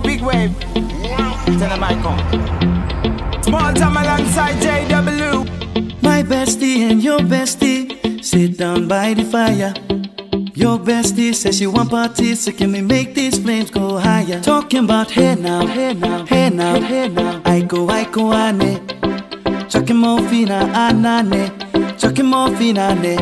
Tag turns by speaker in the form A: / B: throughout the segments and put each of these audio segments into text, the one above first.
A: Dave. Tell them I come. Small time alongside JW.
B: My bestie and your bestie sit down by the fire. Your bestie says she want parties, so can we make these flames go higher? Talking about hey now, hey now, hey now, hey now. Iko, iko, ane. Chucking more fina, ah, ah, anane. Chucking more fina, ah, ne.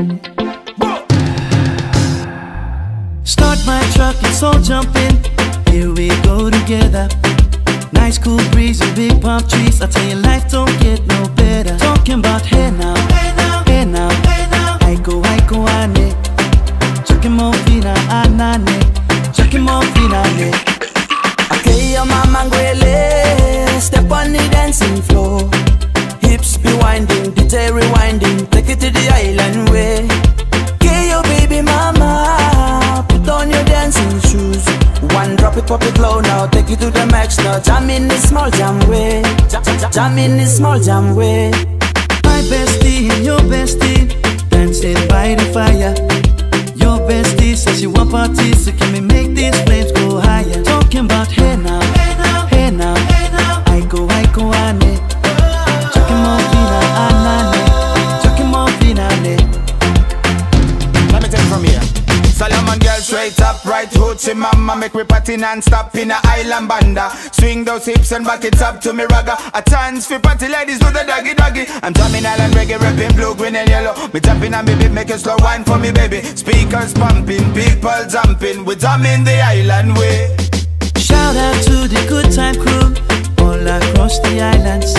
B: Start my truck, let's all jump in. Here we go together. Nice cool breeze and big palm trees. I tell you, life don't get no better. Talking about hey now, hey now, hey now, hey now. Iko, iko, ane. Chucking more fina, anane. Chucking more fina, ne.
C: Okay, your mama ngwele Step on the dancing floor Hips be winding, DJ rewinding Take it to the island way Okay, your baby mama Put on your dancing shoes Drop it, pop it low now. Take you to the max now. Jam in the small jam way. Jam, in the small jam way.
B: My bestie and your bestie dancing by the fire. Your bestie says she want parties, so can we make these flames go
A: straight up, right hoochie mama Make me party non-stop in a island banda. Swing those hips and back it up to me ragga. A chance for party ladies do the Dougie Dougie. I'm drumming island reggae, rapping blue, green and yellow. Me tapping and baby, make a slow wine for me baby. Speakers pumping, people jumping. We drumming the island way.
B: Shout out to the good time crew all across the islands.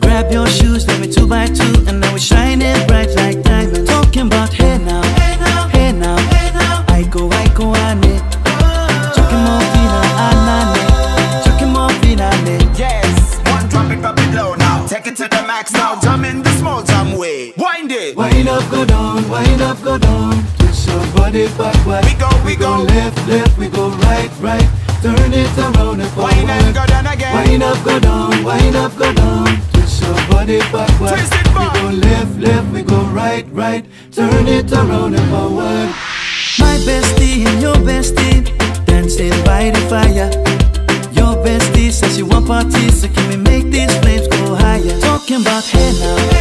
B: Grab your shoes, let me two by two, and now we're shining bright like diamonds. Talking about hey now,
A: in the small jam way Wind it
B: Wind up, go down, wind up, go down. Twist your body backward.
A: We go, we go.
B: left, left, we go right, right. Turn it around and forward.
A: Wind and go down again
B: Wind up, go down, wind up, go down. Twist your body backward.
A: Twist it
B: we go left, left, we go right, right. Turn it around and forward. My bestie and your bestie dancing by the fire. Talking about hey now,